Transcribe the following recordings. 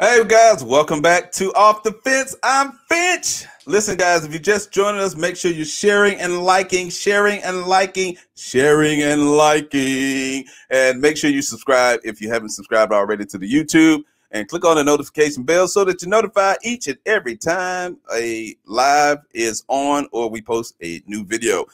Hey guys, welcome back to Off the Fence. I'm Finch. Listen, guys, if you're just joining us, make sure you're sharing and liking, sharing and liking, sharing and liking, and make sure you subscribe if you haven't subscribed already to the YouTube. And click on the notification bell so that you're notified each and every time a live is on or we post a new video.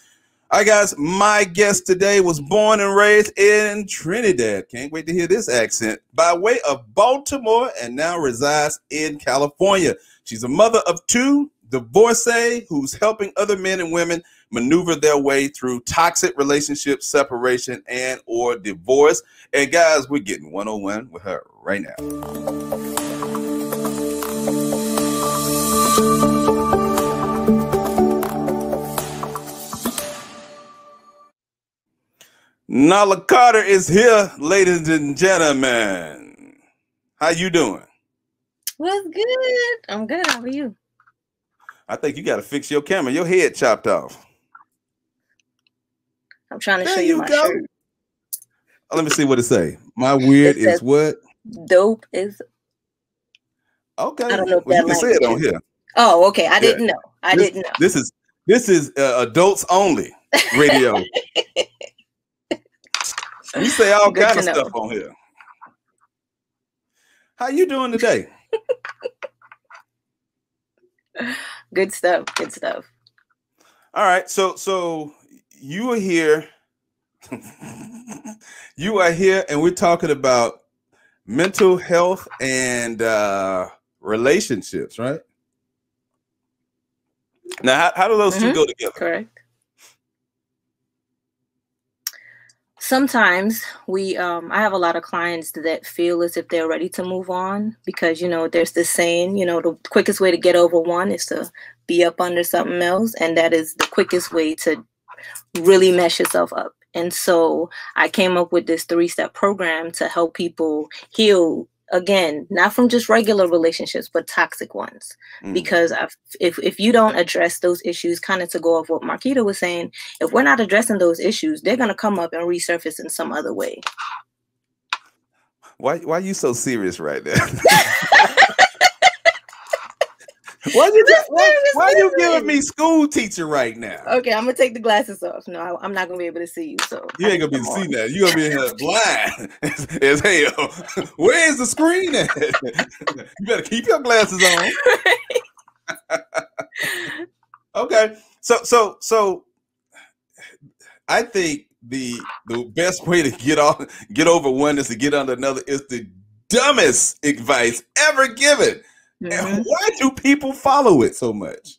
Right, guys, my guest today was born and raised in Trinidad. Can't wait to hear this accent. By way of Baltimore and now resides in California. She's a mother of two, divorcee, who's helping other men and women maneuver their way through toxic relationships, separation, and or divorce. And guys, we're getting 101 with her right now. Nai'Lah Carter is here, ladies and gentlemen. How you doing? What's good? I'm good. How are you? I think you got to fix your camera. Your head chopped off. I'm trying to there show you, you my go. shirt. Oh, let me see what it say. My weird is what? Dope is. Okay. I don't know. Well, you can say it on here. Oh, okay. I yeah. didn't know. I this, didn't know. This is this is uh, adults only radio. We say all kind of know. stuff on here. How you doing today? good stuff. Good stuff. All right. So so you are here. you are here, and we're talking about mental health and uh relationships, right? Now, how, how do those mm-hmm. two go together? Correct. Sometimes we um, i have a lot of clients that feel as if they're ready to move on because you know there's this saying you know the quickest way to get over one is to be up under something else and that is the quickest way to really mess yourself up. And so i came up with this three step program to help people heal again not from just regular relationships but toxic ones. Mm. because I've, if, if you don't address those issues kind of to go off what marquita was saying if we're not addressing those issues they're going to come up and resurface in some other way. Why why are you so serious right now Why you why, why are you giving me school teacher right now? Okay, I'm gonna take the glasses off. No, I, am not gonna be able to see you. So you ain't gonna be see that. You gonna be in here blind as, as hell. Where is the screen at? you better keep your glasses on. okay, so so so I think the the best way to get off get over one is to get under another is the dumbest advice ever given. Mm-hmm. And why do people follow it so much?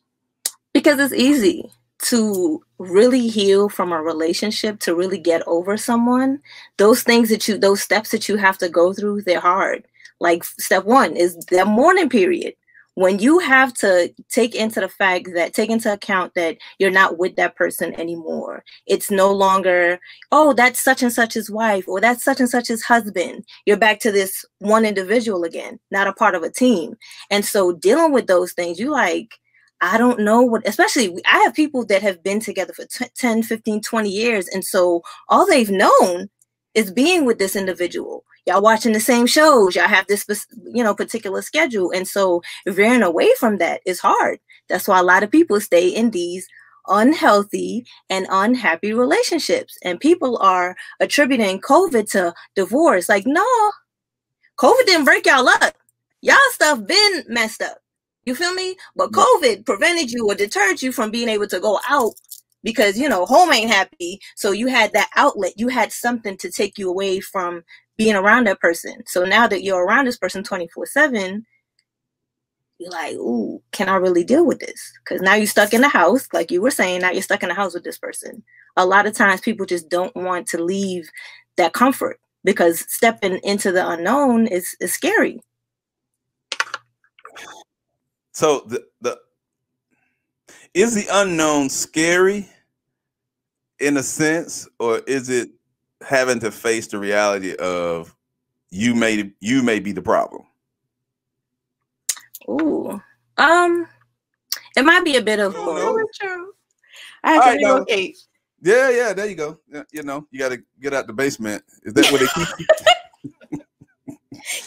Because it's easy to really heal from a relationship to really get over someone those things that you those steps that you have to go through they're hard like step one is the mourning period when you have to take into the fact that take into account that you're not with that person anymore it's no longer oh that's such and such his wife or that's such and such his husband you're back to this one individual again not a part of a team and so dealing with those things you like I don't know what, especially I have people that have been together for 10, 15, 20 years. And so all they've known is being with this individual. Y'all watching the same shows. Y'all have this you know particular schedule. And so veering away from that is hard. That's why a lot of people stay in these unhealthy and unhappy relationships. And people are attributing covid to divorce. Like no covid didn't break y'all up. Y'all stuff been messed up. You feel me? But covid prevented you or deterred you from being able to go out because you know home ain't happy so you had that outlet you had something to take you away from being around that person. So now that you're around this person 24 7, you're like, ooh, can I really deal with this? Because now you're stuck in the house, like you were saying, now you're stuck in the house with this person. A lot of times people just don't want to leave that comfort because stepping into the unknown is, is scary. So the, the is the unknown scary in a sense, or is it having to face the reality of you may you may be the problem? Ooh, um, it might be a bit of both. I have All to right, relocate. Yeah, yeah, there you go. You know, you got to get out the basement. Is that where they keep you?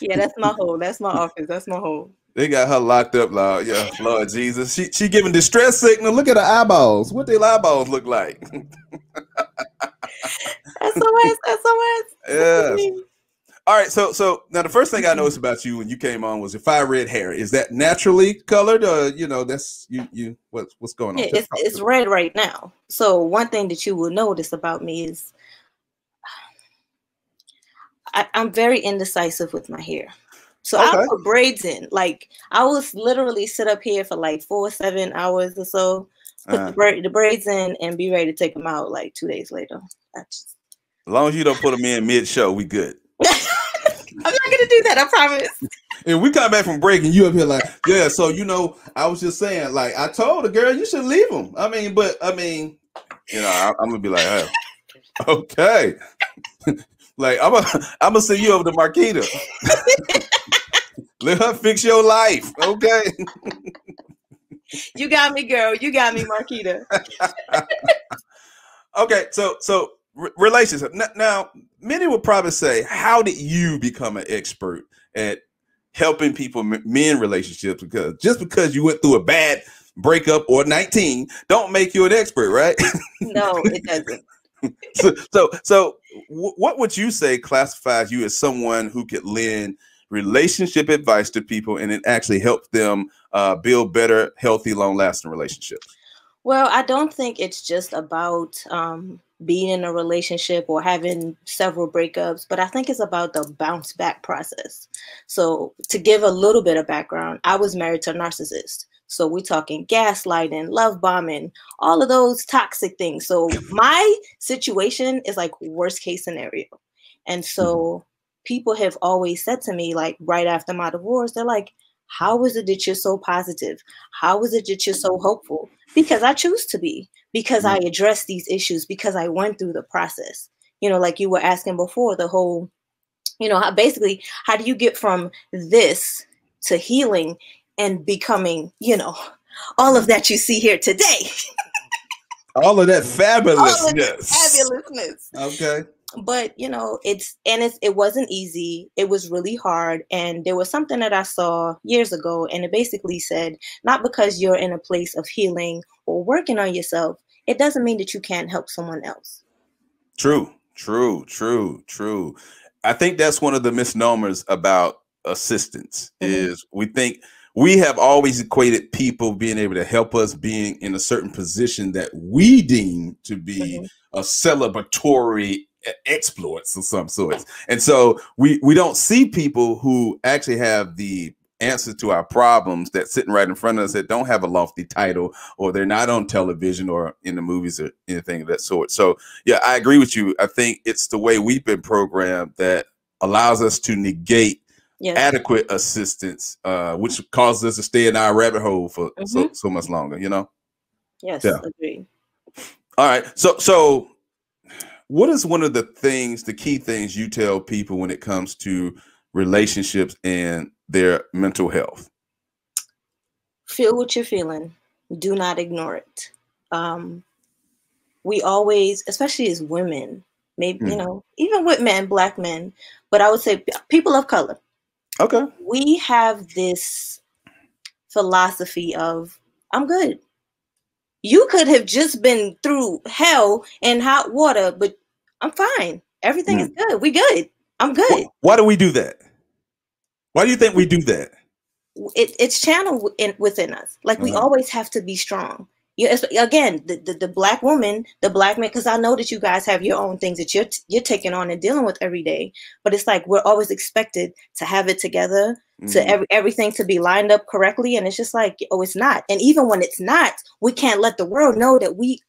Yeah, that's my home. That's my office. That's my home. They got her locked up, Lord. Yeah, Lord Jesus. She she giving distress signal. Look at her eyeballs. What their eyeballs look like? SOS, SOS. Yes. All right, so so now the first thing I noticed about you when you came on was your fire red hair. Is that naturally colored, or you know that's you you what's what's going on? Yeah, it's, it's red right now. So one thing that you will notice about me is I, am very indecisive with my hair. So okay. I'll put braids in. Like I will literally sit up here for like four, seven hours or so, put uh, the, bra- the, braids in, and be ready to take them out like two days later. Just... As long as you don't put them in mid show, we good. I'm not gonna do that. I promise. And we come back from breaking you up here like, yeah. So you know, I was just saying, like, I told the girl you should leave him. I mean, but I mean, you know, I, am gonna be like, hey, okay. like I'm gonna I'm gonna send you over to Marquita. Let her fix your life, okay? you got me, girl. You got me, Marquita. okay, so so relationship. Now, many would probably say, "How did you become an expert at helping people men relationships?" Because just because you went through a bad breakup or 19, don't make you an expert, right? No, it doesn't. so, so, so, what would you say classifies you as someone who could lend relationship advice to people and it actually help them uh, build better, healthy, long-lasting relationships? Well, I don't think it's just about um, being in a relationship or having several breakups, but I think it's about the bounce back process. So, to give a little bit of background, I was married to a narcissist. So, we're talking gaslighting, love bombing, all of those toxic things. So, my situation is like worst case scenario. And so, mm-hmm. people have always said to me, like right after my divorce, they're like, how is it that you're so positive? How is it that you're so hopeful? Because I choose to be, because I mm-hmm. address these issues, because I went through the process. You know, like you were asking before, the whole, you know, how basically, how do you get from this to healing and becoming, you know, all of that you see here today? all of that fabulousness. All of that fabulousness. Okay but you know it's and it's it wasn't easy it was really hard and there was something that i saw years ago and it basically said not because you're in a place of healing or working on yourself it doesn't mean that you can't help someone else true true true true i think that's one of the misnomers about assistance mm-hmm. is we think we have always equated people being able to help us being in a certain position that we deem to be mm-hmm. a celebratory exploits of some sorts. And so we we don't see people who actually have the answers to our problems that sitting right in front of us that don't have a lofty title or they're not on television or in the movies or anything of that sort. So yeah, I agree with you. I think it's the way we've been programmed that allows us to negate yes. adequate assistance, uh, which causes us to stay in our rabbit hole for mm-hmm. so, so much longer, you know? Yes, yeah. agree. All right. So so what is one of the things, the key things you tell people when it comes to relationships and their mental health? Feel what you're feeling. Do not ignore it. Um, we always, especially as women, maybe, mm. you know, even with men, black men, but I would say people of color. Okay. We have this philosophy of, I'm good. You could have just been through hell and hot water, but I'm fine. Everything mm. is good. We good. I'm good. Why do we do that? Why do you think we do that? It, it's channeled in, within us. Like we uh-huh. always have to be strong. You, again, the, the, the black woman, the black man, because I know that you guys have your own things that you're you're taking on and dealing with every day. But it's like we're always expected to have it together, mm. to every, everything to be lined up correctly, and it's just like oh, it's not. And even when it's not, we can't let the world know that we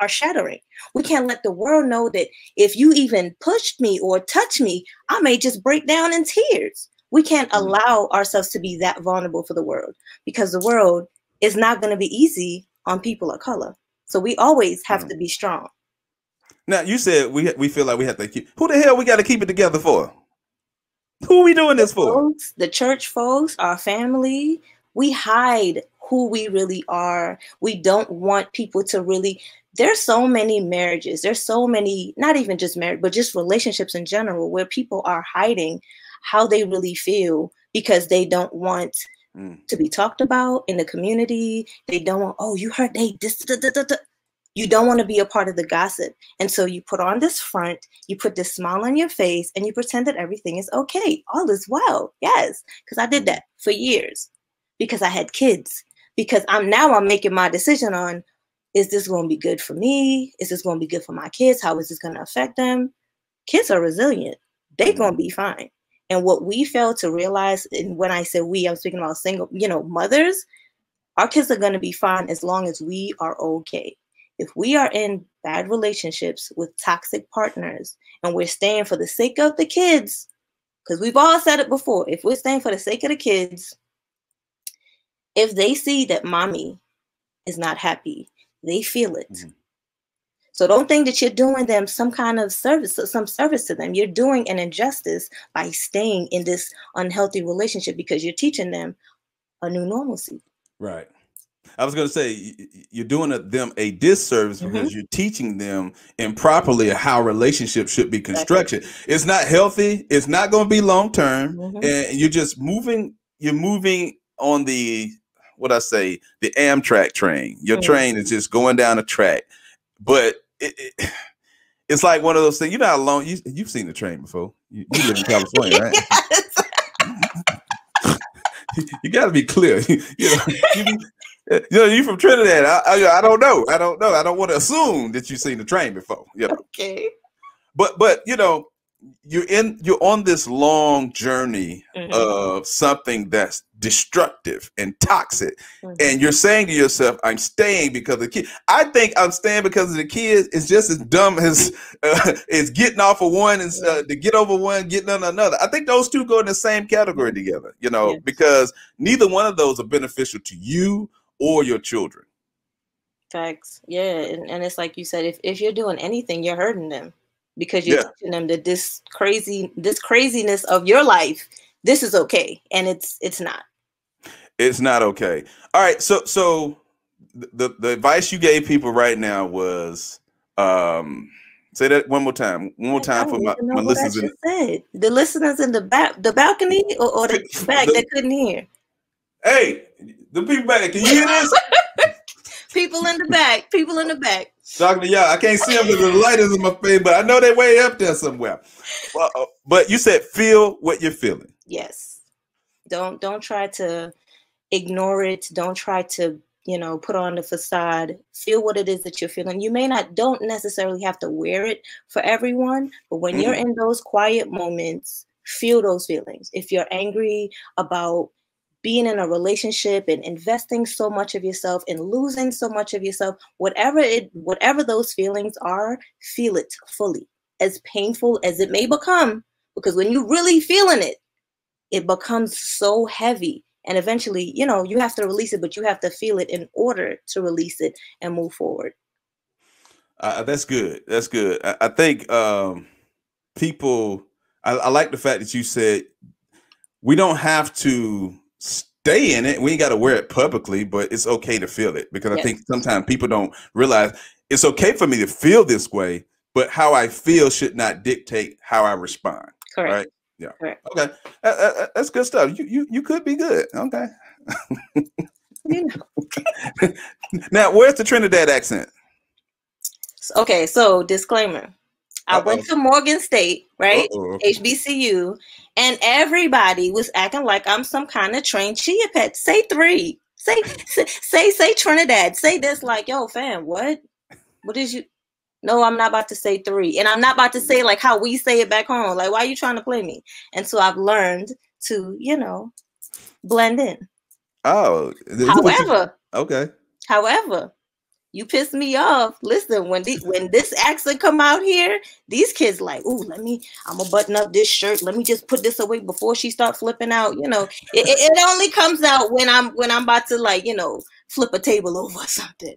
are shattering. We can't let the world know that if you even pushed me or touched me, I may just break down in tears. We can't mm-hmm. allow ourselves to be that vulnerable for the world because the world is not going to be easy on people of color. So we always have mm-hmm. to be strong. Now you said we we feel like we have to keep. Who the hell we got to keep it together for? Who are we doing this for? Folks, the church folks, our family. We hide who we really are. We don't want people to really there's so many marriages there's so many not even just marriage but just relationships in general where people are hiding how they really feel because they don't want Mm. to be talked about in the community. They don't want, oh, you heard they this. Da, da, da. You don't want to be a part of the gossip. And so you put on this front, you put this smile on your face, and you pretend that everything is okay. All is well. Yes. Because I did that for years because I had kids. Because I'm now I'm making my decision on is this going to be good for me? Is this going to be good for my kids? How is this going to affect them? Kids are resilient. They're going to be fine. And what we fail to realize, and when I say we, I'm speaking about single, you know, mothers, our kids are going to be fine as long as we are okay. If we are in bad relationships with toxic partners and we're staying for the sake of the kids, because we've all said it before, if we're staying for the sake of the kids, if they see that mommy is not happy, they feel it. Mhm. So don't think that you're doing them some kind of service, some service to them. You're doing an injustice by staying in this unhealthy relationship because you're teaching them a new normalcy. Right. I was going to say you're doing them a disservice Mhm. because you're teaching them improperly how relationships should be constructed. It's not healthy. It's not going to be long term, Mhm. and you're just moving. You're moving on the what I say the Amtrak train. Your Mhm. train is just going down a track, but it, it, it's like one of those things. You're not alone. you you've seen the train before. You, you live in California, right? you got to be clear. you know, you, eh, you know, you from Trinidad. I, I, I don't know. I don't know. I don't want to assume that you've seen the train before. You know, okay. but but you know, you're in. You're on this long journey Mhm. of something that's destructive and toxic, Mhm. and you're saying to yourself, "I'm staying because of the kid." I think I'm staying because of the kids. It's just as dumb as uh, as getting off of one and uh, to get over one, getting on another. I think those two go in the same category together. You know, Yes. because neither one of those are beneficial to you or your children. Facts. Yeah. And, and it's like you said, if, if you're doing anything, you're hurting them because you're Yeah. teaching them that this crazy, this craziness of your life, this is okay. And it's it's not. It's not okay. All right, so so the the advice you gave people right now was um say that one more time. One more time for my, my listeners in said. The listeners in the back, the balcony, or, or the back The- that couldn't hear. Hey, the people back, can you hear this? People in the back. People in the back. Talking to y'all. I can't see them because the light is in my face, but I know they way up there somewhere. Well, uh, but you said feel what you're feeling. Yes. Don't don't try to ignore it. Don't try to, you know, put on the facade. Feel what it is that you're feeling. You may not don't necessarily have to wear it for everyone, but when you're in those quiet moments, feel those feelings. If you're angry about being in a relationship and investing so much of yourself and losing so much of yourself, whatever it whatever those feelings are, feel it fully. As painful as it may become, because when you're really feeling it, it becomes so heavy and eventually you know you have to release it but you have to feel it in order to release it and move forward Uh, that's good. That's good. I, I think um, people. I, I like the fact that you said we don't have to stay in it. We ain't got to wear it publicly, but it's okay to feel it because I think sometimes people don't realize it's okay for me to feel this way, but how I feel should not dictate how I respond. correct Right. Yeah. Correct. Okay. Uh, uh, that's good stuff. You you you could be good. Okay. Now, where's the Trinidad accent? Okay so disclaimer i went to morgan state right? Uh-oh. hbcu and everybody was acting like i'm some kind of trained chia pet. Say three. Say say say, say trinidad. Say this like yo fam what? What is you? No i'm not about to say three. And i'm not about to say like how we say it back home. Like why are you trying to play me? And so i've learned to you know blend in. Oh. however okay. However, you piss me off. Listen, when the, when this accent come out here, these kids like, ooh, let me, I'm gonna button up this shirt. Let me just put this away before she start flipping out. You know, it, it, only comes out when I'm when I'm about to like, you know, flip a table over or something.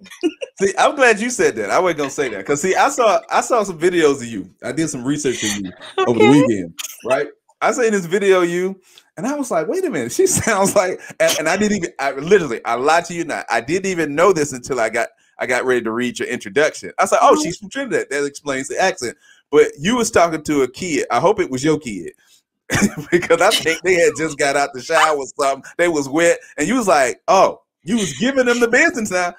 See, I'm glad you said that. I wasn't gonna say that because see, I saw I saw some videos of you. I did some research on you over the weekend, right? I seen this video of you, and I was like, wait a minute, she sounds like, and, and I didn't even, I literally, I lied to you not. I didn't even know this until I got I got ready to read your introduction. I was like, oh, she's from Trinidad. That explains the accent. But you was talking to a kid. I hope it was your kid. because I think they had just got out the shower or something. They was wet, and you was like, "Oh, you was giving them the business now."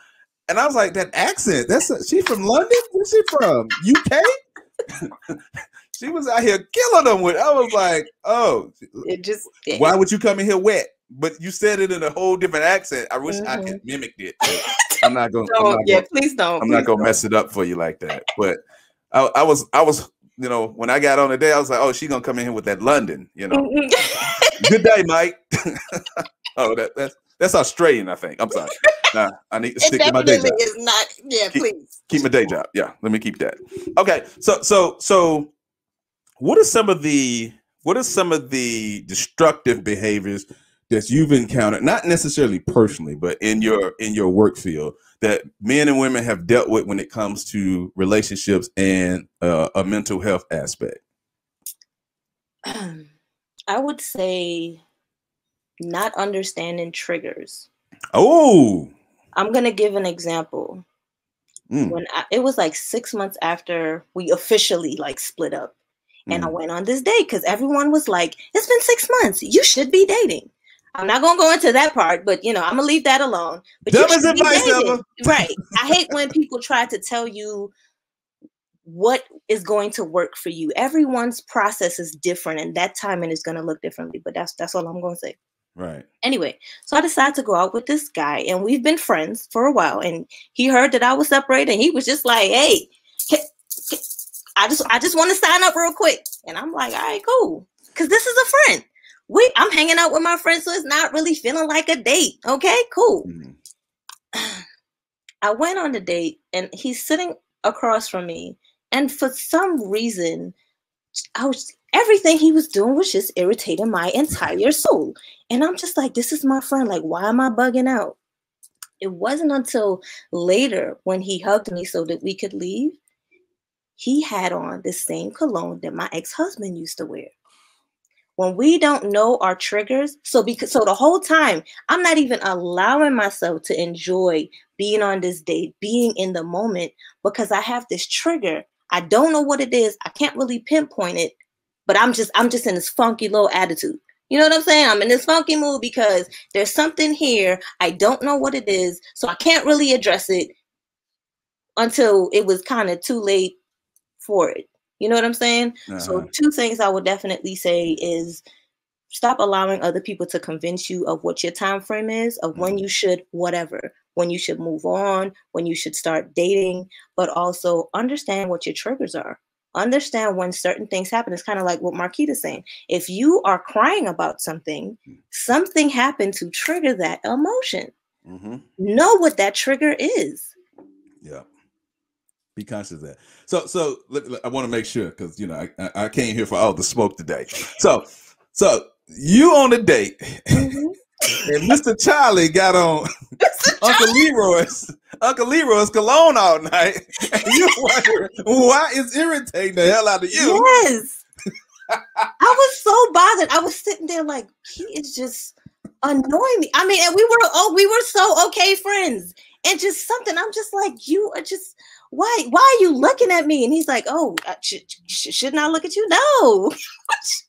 And I was like, "That accent? That's a, she from London? Where's she from? UK?" she was out here killing them with. I was like, "Oh, It just why would you come in here wet?" But you said it in a whole different accent. I wish I mm-hmm. could mimic it. I'm not going. Don't, yeah, please don't. I'm please not gonna don't. mess it up for you like that. But I, I was, I was, you know, when I got on the day, I was like, oh, she gonna come in here with that London, you know. Good day, Mike. oh, that that's that's Australian, I think. I'm sorry. Nah, I need to stick to my day definitely job. is not. Yeah, Keep- please. Keep my day job. Yeah, let me keep that. Okay, so so so, what are some of the what are some of the destructive behaviors that you've encountered, not necessarily personally, but in your in your work field that men and women have dealt with when it comes to relationships and uh, a mental health aspect? I would say not understanding triggers. Oh, I'm gonna give an example. Mm. When I, it was like six months after we officially like split up, and I Mm. went on this date because everyone was like, "It's been six months. You should be dating." I'm not gonna go into that part, but you know, I'm gonna leave that alone. But advice right? I hate when people try to tell you what is going to work for you. Everyone's process is different, and that timing is gonna look differently. But that's that's all I'm gonna say. right. Anyway, so I decided to go out with this guy, and we've been friends for a while. And he heard that I was separated, and he was just like, "Hey, I just I just want to sign up real quick." And I'm like, "All right, cool," because this is a friend. We I'm hanging out with my friends, so it's not really feeling like a date. Okay, cool. Mhm. I went on the date, and he's sitting across from me, and for some reason, I was everything he was doing was just irritating my entire soul. And I'm just like, this is my friend. Like, why am I bugging out? It wasn't until later when he hugged me so that we could leave, he had on the same cologne that my ex-husband used to wear. When we don't know our triggers, so because so the whole time I'm not even allowing myself to enjoy being on this date, being in the moment, because I have this trigger. I don't know what it is. I can't really pinpoint it, but I'm just I'm just in this funky little attitude. You know what I'm saying? I'm in this funky mood because there's something here. I don't know what it is, so I can't really address it until it was kind of too late for it. You know what I'm saying? So Uh-huh. two things I would definitely say is stop allowing other people to convince you of what your time frame is of when you should whatever when you should move on when you should start dating but also understand what your triggers are understand when certain things happen it's kind of like what marquita's saying if you are crying about something something happened to trigger that emotion Mhm. know what that trigger is Yeah. Be conscious of that. So, so let- let- I want to make sure because you know I, I came here for all the smoke today. So, so you on a date, Mhm. and Mr. Charlie got on Uncle Leroy's Uncle Leroy's cologne all night, and you wondering why it's irritating the hell out of you. Yes. I was so bothered. I was sitting there like he is just annoying me. I mean, and we were oh, we were so okay friends. And just something, I'm just like, you are just why why are you looking at me? And he's like, oh, sh- sh- shouldn't I look at you? No, it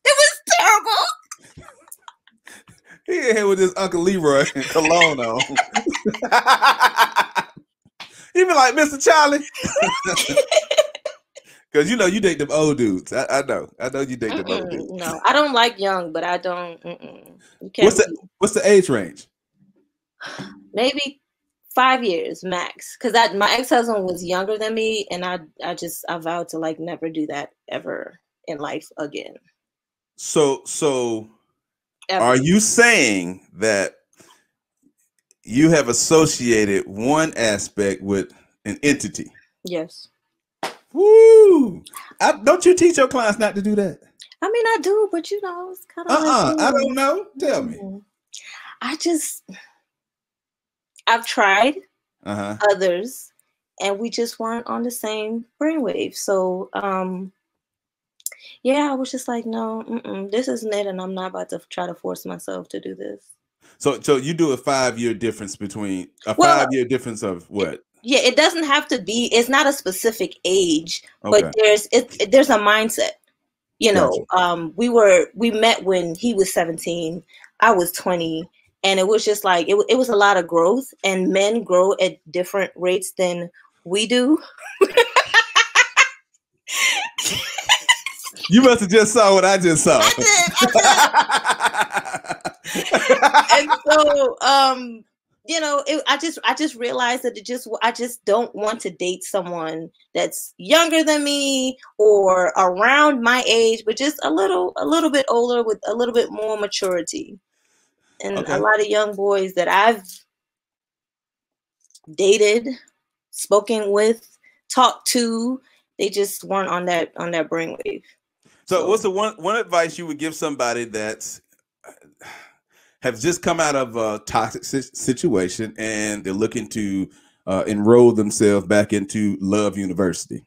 was terrible. He in here with his Uncle Leroy cologne on. he be like, Mr. Charlie. Cause you know you date them old dudes. I, I know. I know you date them old dudes. no, I don't like young, but I don't. Mm-mm. What's the what's the age range? maybe five years max because that my ex-husband was younger than me and i i just i vowed to like never do that ever in life again So so ever. are you saying that you have associated one aspect with an entity? yes Woo! I, don't you teach your clients not to do that? i mean i do but you know it's kind of Uh-uh. I don't know. Tell me. Mm-hmm. i just i've tried Uh-huh. others and we just weren't on the same brainwave so um yeah i was just like no mm-mm, this isn't it and i'm not about to try to force myself to do this So so you do a five year difference between a Well- five year difference of what? yeah it doesn't have to be it's not a specific age Okay. but there's it, it- there's a mindset You know, gotcha. um, we were we met when he was 17, I was 20, and it was just like it, it was a lot of growth. And men grow at different rates than we do. you must have just saw what I just saw. I did. I did. and so, um, you know, it, I just I just realized that it just I just don't want to date someone that's younger than me or around my age, but just a little a little bit older with a little bit more maturity. And okay. a lot of young boys that I've dated, spoken with, talked to, they just weren't on that on that brainwave. So, so, what's the one one advice you would give somebody that's have just come out of a toxic situation and they're looking to uh, enroll themselves back into Love University?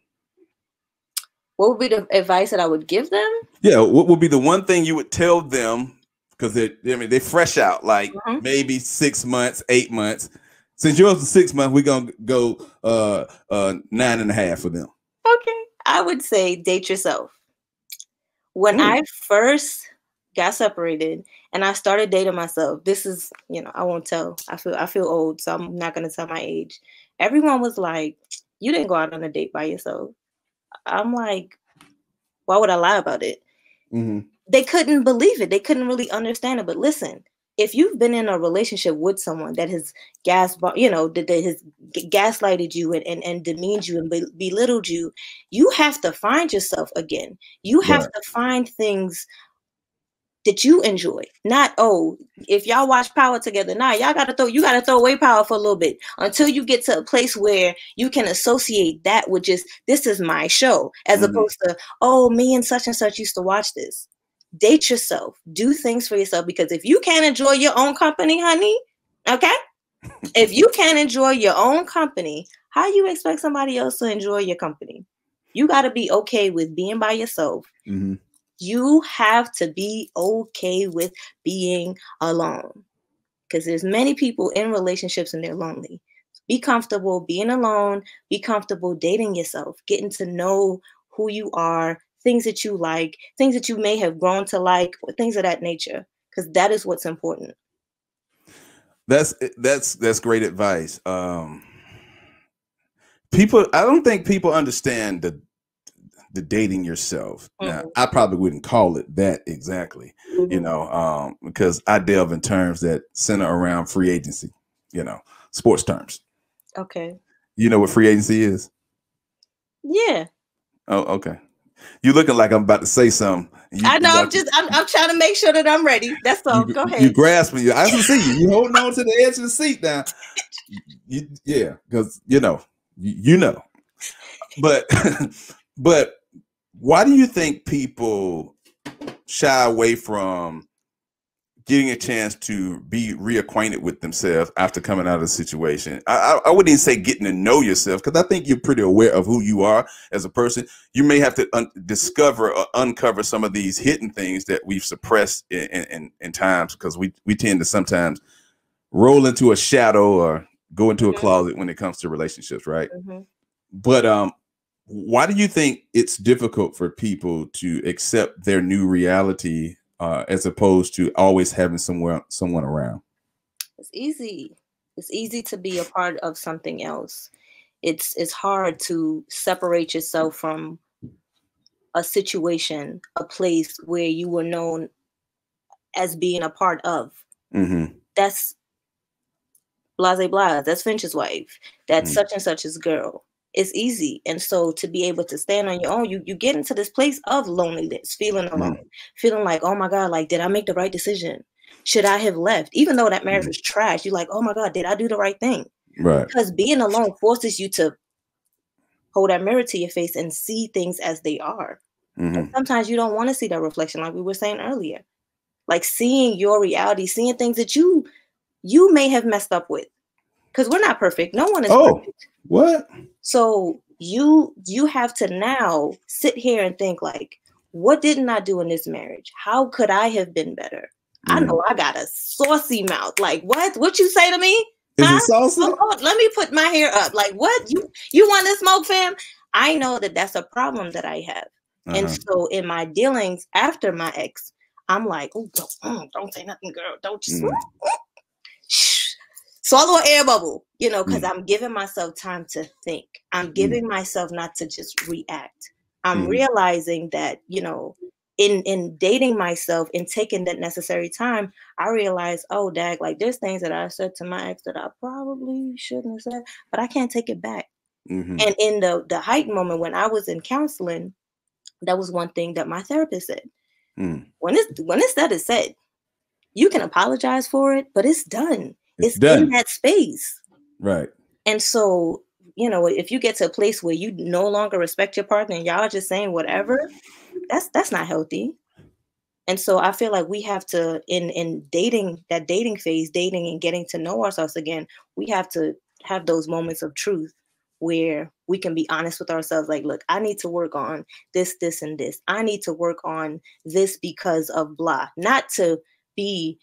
What would be the advice that I would give them? Yeah, what would be the one thing you would tell them because they I mean they fresh out like mm-hmm. maybe six months, eight months. Since yours is six months, we're gonna go uh uh nine and a half for them. Okay. I would say date yourself. When Ooh. I first got separated and I started dating myself, this is, you know, I won't tell. I feel I feel old, so I'm not gonna tell my age. Everyone was like, You didn't go out on a date by yourself. I'm like, why would I lie about it? Mm-hmm they couldn't believe it. They couldn't really understand it. But listen, if you've been in a relationship with someone that has gas, you know, that, has gaslighted you and, and, and demeaned you and be, belittled you, you have to find yourself again. You have right. to find things that you enjoy. Not oh, if y'all watch Power together, nah, y'all gotta throw you gotta throw away Power for a little bit until you get to a place where you can associate that with just this is my show, as mm-hmm. opposed to oh, me and such and such used to watch this date yourself, do things for yourself because if you can't enjoy your own company, honey, okay? if you can't enjoy your own company, how you expect somebody else to enjoy your company? You got to be okay with being by yourself. Mm-hmm. You have to be okay with being alone because there's many people in relationships and they're lonely. Be comfortable being alone, be comfortable dating yourself, getting to know who you are, things that you like, things that you may have grown to like, or things of that nature, because that is what's important. That's that's that's great advice. Um, people, I don't think people understand the the dating yourself. Mm-hmm. Now, I probably wouldn't call it that exactly, mm-hmm. you know, um, because I delve in terms that center around free agency, you know, sports terms. Okay. You know what free agency is? Yeah. Oh, okay. You looking like I'm about to say something. You, I know. I'm just. I'm, I'm, trying to make sure that I'm ready. That's all. You, Go ahead. You grasping. You. I can see you. You holding on to the edge of the seat now. You, yeah, because you know. You, you know. But, but why do you think people shy away from getting a chance to be reacquainted with themselves after coming out of the situation. I, I, wouldn't even say getting to know yourself because I think you're pretty aware of who you are as a person. You may have to un- discover or uncover some of these hidden things that we've suppressed in, in, in times because we, we tend to sometimes roll into a shadow or go into a mm-hmm. closet when it comes to relationships, right? Mm-hmm. But um, why do you think it's difficult for people to accept their new reality uh, as opposed to always having somewhere someone around? It's easy. It's easy to be a part of something else. It's it's hard to separate yourself from a situation, a place where you were known as being a part of. Mm-hmm. That's Blase Blase. That's Finch's wife. That's mm-hmm. such and such's girl it's easy. And so to be able to stand on your own, you you get into this place of loneliness, feeling alone, mm. feeling like, oh my God, like, did I make the right decision? Should I have left? Even though that marriage mm. was trash, you're like, oh my God, did I do the right thing? Right. Because being alone forces you to hold that mirror to your face and see things as they are. Mm-hmm. sometimes you don't want to see that reflection, like we were saying earlier. Like seeing your reality, seeing things that you you may have messed up with. Because we're not perfect. No one is oh. perfect. What? So you you have to now sit here and think like, what didn't I do in this marriage? How could I have been better? Mm. I know I got a saucy mouth. Like what? What you say to me? Is huh? it saucy? Oh, oh, let me put my hair up. Like what? You you want to smoke, fam? I know that that's a problem that I have. Uh-huh. And so in my dealings after my ex, I'm like, oh, don't, mm, don't say nothing, girl. Don't just mm. Swallow an air bubble, you know, because mm. I'm giving myself time to think. I'm mm. giving myself not to just react. I'm mm. realizing that, you know, in in dating myself and taking that necessary time, I realized, oh, dag, like there's things that I said to my ex that I probably shouldn't have said, but I can't take it back. Mm-hmm. And in the the height moment when I was in counseling, that was one thing that my therapist said. Mm. When it's when it's said, it's said. You can apologize for it, but it's done. It's, it's done. in that space. Right. And so, you know, if you get to a place where you no longer respect your partner and y'all just saying whatever, that's that's not healthy. And so I feel like we have to in in dating that dating phase, dating and getting to know ourselves again, we have to have those moments of truth where we can be honest with ourselves like look i need to work on this this and this i need to work on this because of blah not to be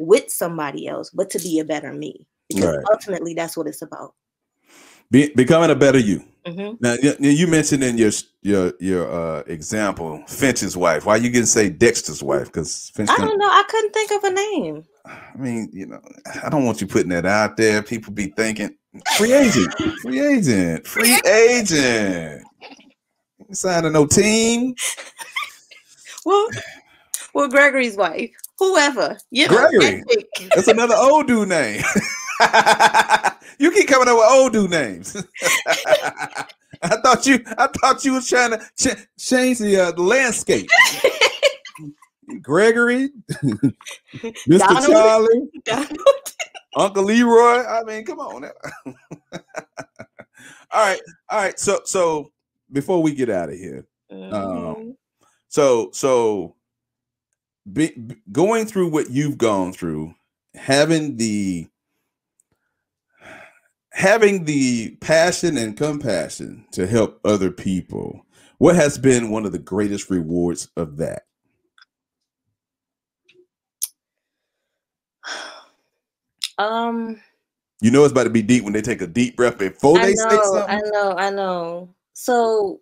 with somebody else but to be a better me because right. ultimately that's what it's about be, becoming a better you mm-hmm. now you, you, mentioned in your your your uh, example finch's wife why you didn't say dexter's wife because i don't know i couldn't think of a name i mean you know i don't want you putting that out there people be thinking Free agent. Free agent. Free agent. Signing no team. Well, well, Gregory's wife, whoever. You know, Gregory. That's another old dude name. you keep coming up with old dude names. I thought you. I thought you was trying to ch- change the, uh, the landscape. Gregory, Mr. Donald, Charlie. Donald. Uncle Leroy. I mean, come on. all right, all right. So, so before we get out of here, um, mm-hmm. um, so so be, going through what you've gone through, having the having the passion and compassion to help other people. What has been one of the greatest rewards of that? Um, you know it's about to be deep when they take a deep breath before I they know, say something. I know, I know. So,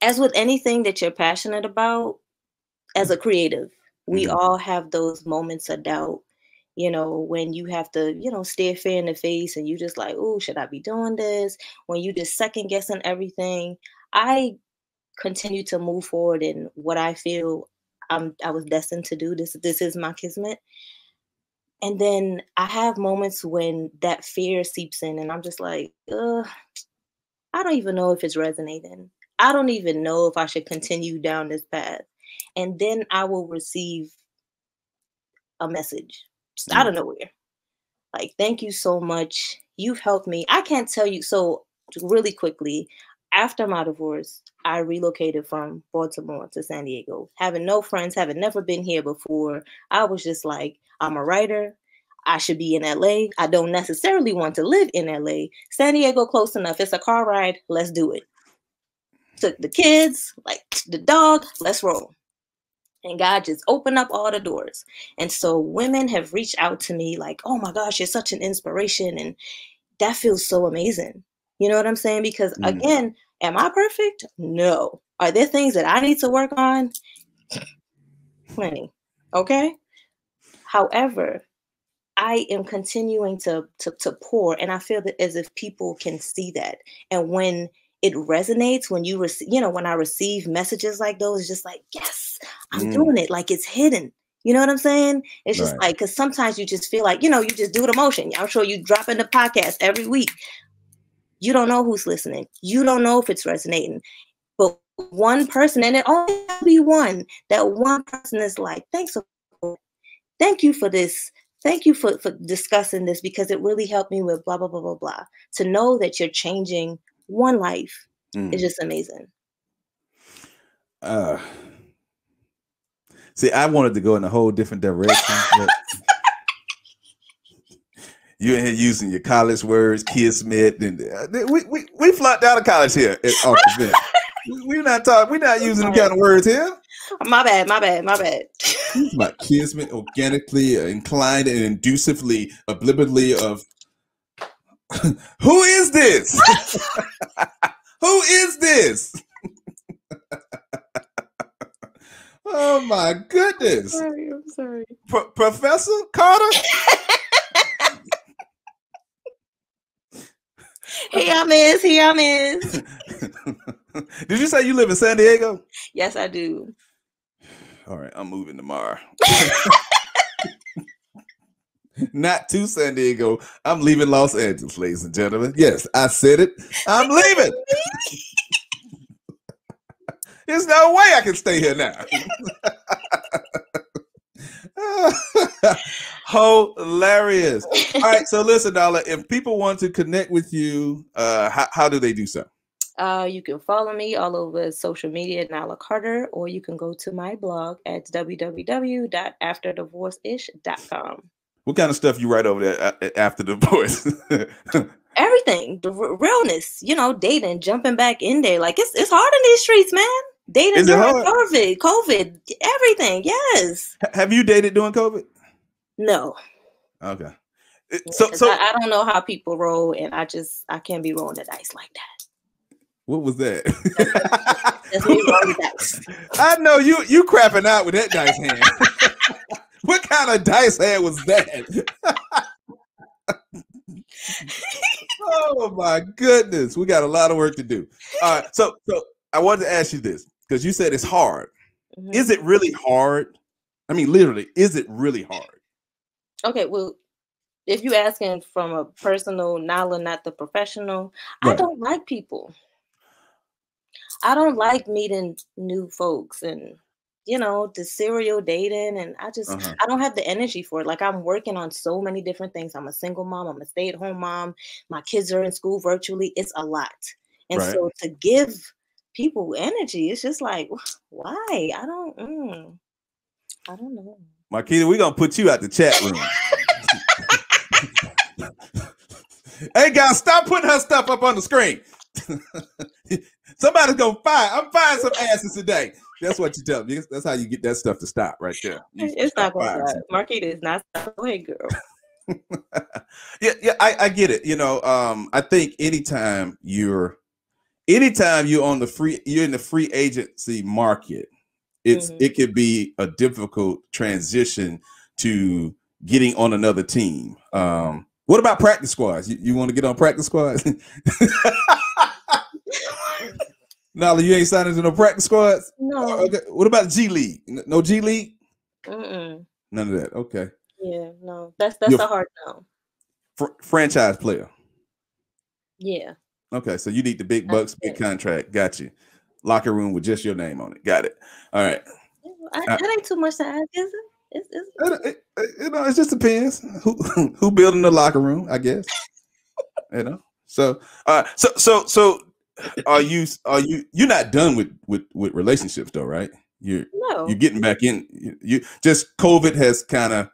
as with anything that you're passionate about, as a creative, we mm-hmm. all have those moments of doubt. You know, when you have to, you know, stare fear in the face and you just like, oh, should I be doing this? When you just second guessing everything. I continue to move forward in what I feel I'm I was destined to do. This this is my kismet. And then I have moments when that fear seeps in, and I'm just like, Ugh, I don't even know if it's resonating. I don't even know if I should continue down this path. And then I will receive a message just out of mm. nowhere. Like, thank you so much. You've helped me. I can't tell you. So, really quickly, after my divorce, I relocated from Baltimore to San Diego, having no friends, having never been here before. I was just like, I'm a writer. I should be in LA. I don't necessarily want to live in LA. San Diego close enough. It's a car ride. Let's do it. Took the kids, like the dog, let's roll. And God just opened up all the doors. And so women have reached out to me like, oh my gosh, you're such an inspiration. And that feels so amazing. You know what I'm saying? Because mm. again, am I perfect? No. Are there things that I need to work on? Plenty. Okay. However, I am continuing to, to to pour, and I feel that as if people can see that, and when it resonates, when you receive, you know, when I receive messages like those, it's just like, yes, I'm mm. doing it. Like it's hidden. You know what I'm saying? It's just right. like because sometimes you just feel like you know you just do the motion. I'm sure you drop in the podcast every week. You don't know who's listening. You don't know if it's resonating. But one person, and it only be one, that one person is like, thanks for thank you for this. Thank you for, for discussing this because it really helped me with blah, blah, blah, blah, blah. To know that you're changing one life mm. is just amazing. Uh, see, I wanted to go in a whole different direction. you in here using your college words, kismet, and uh, we, we we flocked out of college here at. We're not talking. We're not using them kind of words here. My bad. My bad. My bad. my kismet, organically inclined and inducively, oblibly of. Who is this? Who is this? Oh my goodness. I'm sorry. I'm sorry. Pro- Professor Carter? Here I'm is. Here I'm is. Did you say you live in San Diego? Yes, I do. All right, I'm moving tomorrow. Not to San Diego. I'm leaving Los Angeles, ladies and gentlemen. Yes, I said it. I'm leaving. There's no way I can stay here now. Hilarious. All right, so listen, Darla, if people want to connect with you, uh, how, how do they do so? Uh, you can follow me all over social media, Nai'Lah Carter, or you can go to my blog at www.afterdivorceish.com. What kind of stuff you write over there after divorce? Everything, the r- realness, you know, dating, jumping back in there. Like it's it's hard in these streets, man. Dating Is during? COVID, COVID, everything. Yes. Have you dated during COVID? No. Okay. So, so I, I don't know how people roll, and I just I can't be rolling the dice like that. what was that? That's me rolling the dice. I know you you crapping out with that dice hand. what kind of dice hand was that? oh my goodness, we got a lot of work to do. All right, so so I wanted to ask you this because you said it's hard. Mhm. Is it really hard? I mean, literally, is it really hard? Okay, well, if you're asking from a personal knowledge, not the professional, I don't like people. I don't like meeting new folks and you know the serial dating, and I just Uh-huh. I don't have the energy for it. Like I'm working on so many different things. I'm a single mom. I'm a stay at home mom. My kids are in school virtually. It's a lot, and Right. so to give people energy, it's just like why? I don't. Mm, I don't know. Marquita, we're gonna put you out the chat room. hey guys, stop putting her stuff up on the screen. Somebody's gonna fire. I'm firing some asses today. That's what you tell me. That's how you get that stuff to stop right there. You It's not gonna some- Marquita is not. Go ahead, girl. yeah, yeah, I, I get it. You know, um, I think anytime you're anytime you're on the free you're in the free agency market, it's Mhm. it could be a difficult transition to getting on another team. Um, what about practice squads? You, you want to get on practice squads? Nai'Lah, you ain't signing to no practice squads? No. Okay. What about G League? No G League? Mm-mm. None of that. Okay. Yeah, no. That's that's You're- a hard no. Fr- franchise player. Yeah. Okay, so you need the big bucks, big contract. Got you. Locker room with just your name on it. Got it. All right. I, Uh, that ain't too much to ask, is it? It's, it's, It, it- it- you know, it just depends who who building the locker room, I guess. you know. So, uh, so so so, are you are you you're not done with with with relationships though, right? You're no. you're getting back in. You, you just COVID has kind of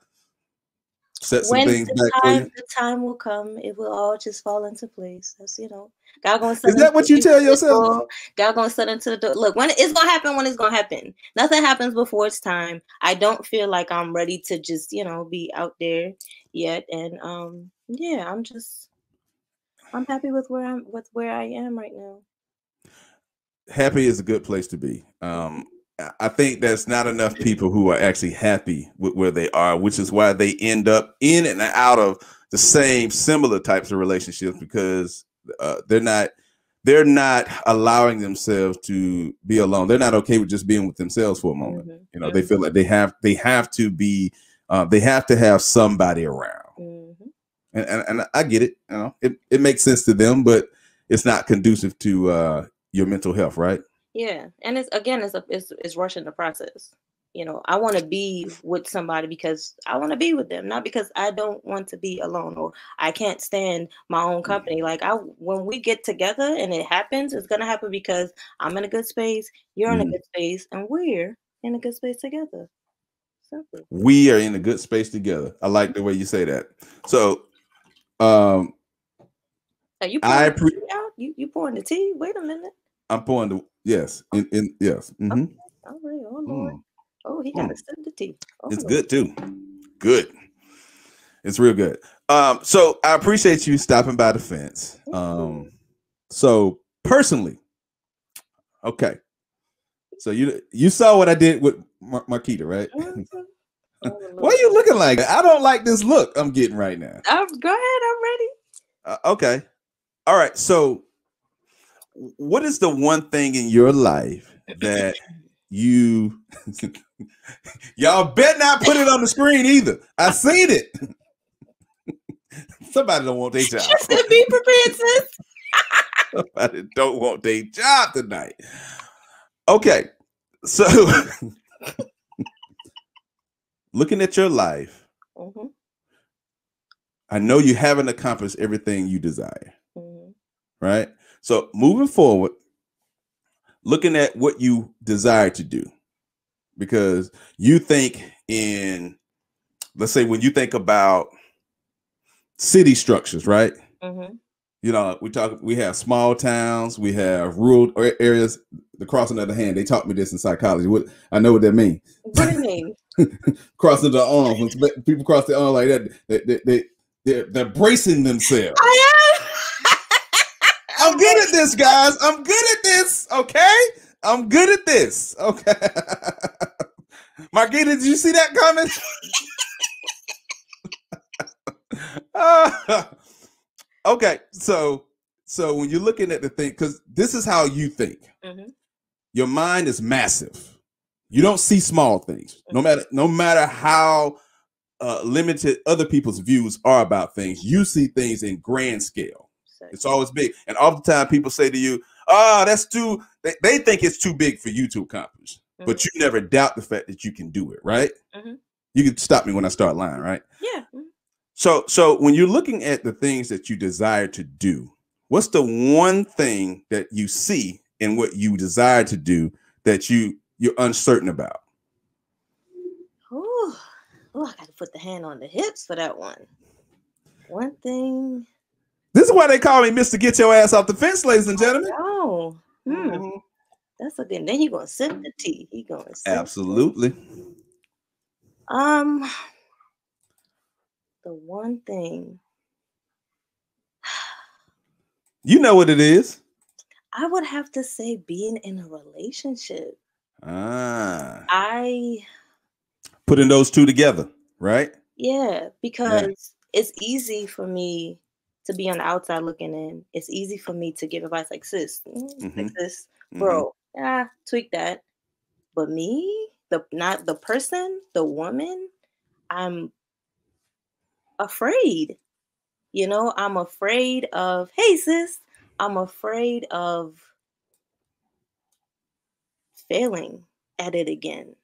set some when things the back time the time will come, it will all just fall into place. That's you know, God gonna set Is that what you tell yourself? door. God gonna set into the door. Look, when it's gonna happen, when it's gonna happen. Nothing happens before it's time. I don't feel like I'm ready to just you know be out there yet, and um, yeah, I'm just I'm happy with where I'm with where I am right now. happy is a good place to be. Um, I- think there's not enough people who are actually happy with where they are, which is why they end up in and out of the same similar types of relationships because uh, they're not they're not allowing themselves to be alone. They're not okay with just being with themselves for a moment. Mhm, You know, they feel like they have they have to be uh, they have to have somebody around. And, and, and I get it. You know, it, it makes sense to them, but it's not conducive to uh, your mental health, right? Yeah, and it's again, it's a it's, it's rushing the process. You know, I want to be with somebody because I want to be with them, not because I don't want to be alone or I can't stand my own company. Like I, when we get together and it happens, it's gonna happen because I'm in a good space, you're in Mhm. a good space, and we're in a good space together. Simple. we are in a good space together. I like the way you say that. So, um, Are you I pouring the pre-? You you pouring the tea? Wait a minute. I'm pouring the yes, in, in yes, mhm. All right. Oh Mm, Oh, he got Mm. to sip the tea. Oh, it's Lord. good too. Good. It's real good. Um, so I appreciate you stopping by the fence. Um, so personally, okay. So you you saw what I did with Mar- Marquita, right? Why are you looking like that? I don't like this look I'm getting right now. Um, go ahead, I'm ready. Uh, okay. All right. So, what is the one thing in your life that you y'all bet not put it on the screen either? I seen it. Somebody don't want their job. Just to be prepared, sis. Somebody don't want their job tonight. Okay. So, looking at your life, hmm I know you haven't accomplished everything you desire. hmm right? So moving forward, looking at what you desire to do, because you think in, let's say, when you think about city structures, right? hmm You know, we talk, we have small towns, we have rural areas. The crossing of the hand, they taught me this in psychology. What I know what that means. What do you mean? Crossing the arms, when people cross their arm like that, they, they, they, they're, they're bracing themselves. I am. I'm good at this, guys. I'm good at this. Okay. I'm good at this. Okay. Marquita, did you see that coming? Uh, okay. So, so when you're looking at the thing, because this is how you think. am. Mhm. Your mind is massive. You don't see small things. No matter, no matter how uh, limited other people's views are about things, you see things in grand scale. It's always big. And all the time people say to you, oh, that's too, they, they think it's too big for you to accomplish. But Mhm. you never doubt the fact that you can do it, right? Mhm. You can stop me when I start lying, right? yeah. So so when you're looking at the things that you desire to do, what's the one thing that you see in what you desire to do that you you're uncertain about? Oh, Ooh, I got to put the hand on the hips for that one. One thing. This is why they call me Mr. Get Your Ass Off the Fence, ladies and gentlemen. Oh, hmm. Mhm. That's a good. Then he gonna sip the tea. He gonna sip the tea. Absolutely. Um, the one thing You know what it is. I would have to say, being in a relationship. Ah. I Putting those two together, right? yeah, because it's easy for me to be on the outside looking in. It's easy for me to give advice like sis, mm, like Mhm. this, Mhm. bro. Ah, tweak that. But me, the not the person, the woman, I'm afraid. You know, I'm afraid of, hey sis, I'm afraid of failing at it again.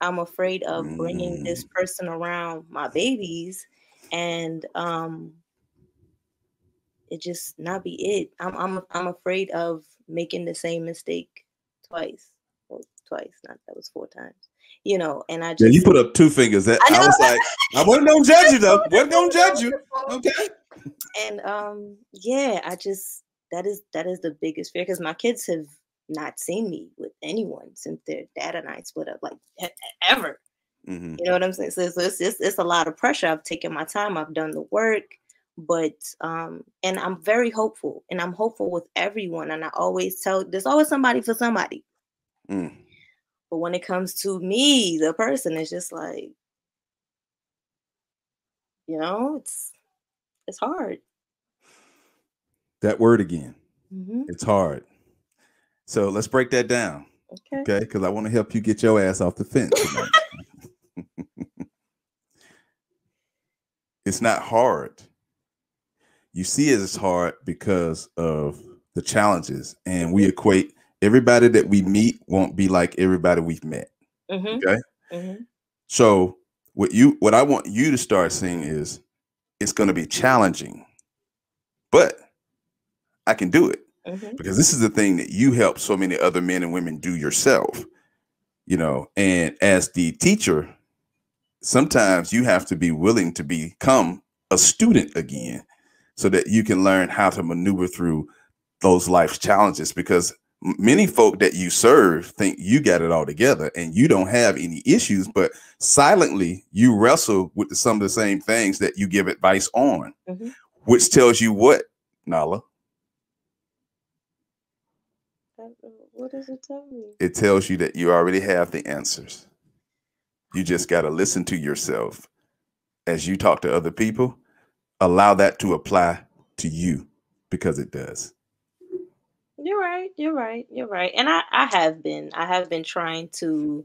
I'm afraid of bringing this person around my babies and um it just not be it. I'm I'm I'm afraid of making the same mistake twice. Well, twice, not that was four times. You know, and I just Yeah, you put up two fingers. That I I, was like, I wasn't gonna judge you though. wasn't gonna judge you. Okay. and um yeah i just that is that is the biggest fear because my kids have not seen me with anyone since their dad and i split up like ever Mhm. you know what i'm saying so, so it's, it's it's a lot of pressure i've taken my time i've done the work but um and i'm very hopeful and i'm hopeful with everyone and i always tell there's always somebody for somebody Mm. But when it comes to me the person it's just like you know it's it's hard That word again. hmm It's hard. So let's break that down. okay Okay, because I want to help you get your ass off the fence it's not hard. You see it as hard because of the challenges, and we equate everybody that we meet won't be like everybody we've met. hmm Okay. hmm So what you what I want you to start seeing is it's going to be challenging, but I can do it hmm because this is the thing that you help so many other men and women do yourself you know and as the teacher sometimes you have to be willing to become a student again so that you can learn how to maneuver through those life challenges because many folk that you serve think you got it all together and you don't have any issues but silently you wrestle with some of the same things that you give advice on Mhm. which tells you what Nai'Lah What does it tell me? it tells you that you already have the answers. You just got to listen to yourself as you talk to other people. Allow that to apply to you because it does. You're right. You're right. You're right. And I, I have been. I have been trying to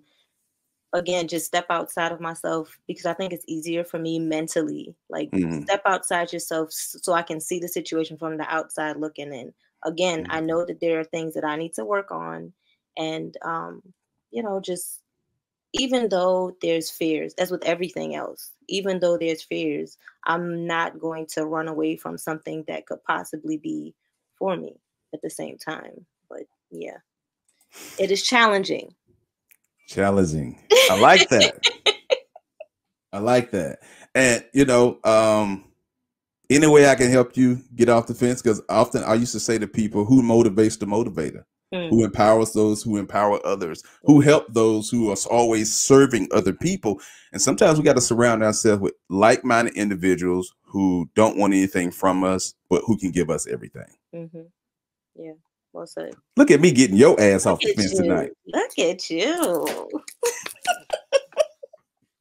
again just step outside of myself because I think it's easier for me mentally. Like mm-hmm. step outside yourself so I can see the situation from the outside looking in. Again, mm-hmm. I know that there are things that I need to work on and um, you know, just even though there's fears, as with everything else, even though there's fears, I'm not going to run away from something that could possibly be for me at the same time. But yeah, it is challenging. Challenging. I like that. I like that. And you know, um, any way I can help you get off the fence, because often I used to say to people, who motivates the motivator? Mm. Who empowers those who empower others? Who help those who are always serving other people? And sometimes we got to surround ourselves with like-minded individuals who don't want anything from us, but who can give us everything. Mm-hmm. Yeah. Well said. Look at me getting your ass Look off the fence you. tonight. Look at you.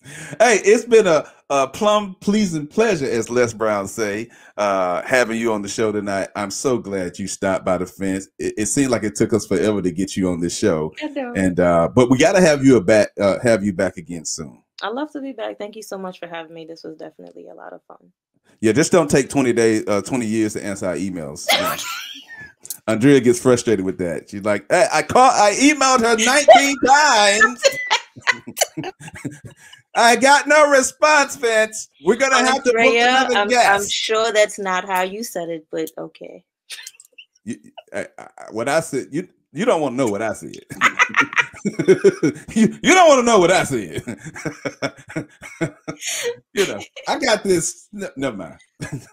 hey, it's been a, a, plum pleasing pleasure, as Les Brown say, uh, having you on the show tonight. I'm so glad you stopped by the fence. It, it seemed like it took us forever to get you on this show, and uh, but we got to have you back, uh, have you back again soon. i love to be back. Thank you so much for having me. This was definitely a lot of fun. Yeah, just don't take 20 days, uh, 20 years to answer our emails. Andrea gets frustrated with that. She's like, hey, I called, I emailed her 19 times. I got no response, Finch. We're gonna Andrea, have to book another I'm, guest. I'm sure that's not how you said it, but okay. You, I, I, what I said, you you don't want to know what I said. you, you don't want to know what I said. you know, I got this. No, never mind.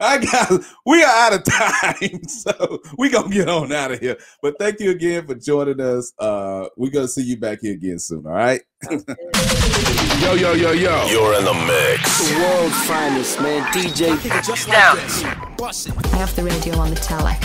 I got. We are out of time, so we gonna get on out of here. But thank you again for joining us. Uh, we're gonna see you back here again soon. All right. yo, yo, yo, yo. You're in the mix. The world's finest man, DJ. Stouts. Off the radio on the tele.